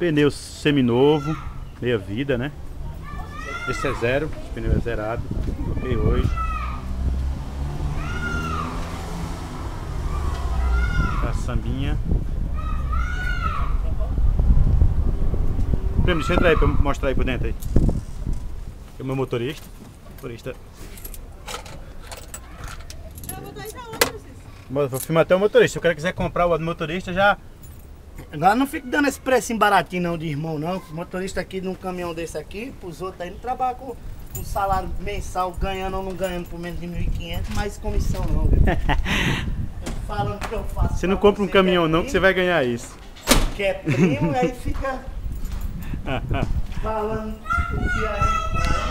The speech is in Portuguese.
Pneu seminovo, meia vida, né? Esse é zero, esse pneu é zerado. Coloquei hoje. A sambinha. Primo, deixa eu entrar aí pra mostrar aí por dentro aí. É o meu motorista. Motorista. Vou filmar até o motorista. Se o cara quiser comprar o motorista, já. Agora não fica dando esse preço baratinho não de irmão, não. O motorista aqui de um caminhão desse aqui, pros outros aí, não trabalha com, salário mensal, ganhando ou não ganhando por menos de 1.500, mas comissão não, viu? Falando que eu faço. Você não pra compra um você caminhão é não que você vai ganhar isso. Que é primo, aí fica falando o que a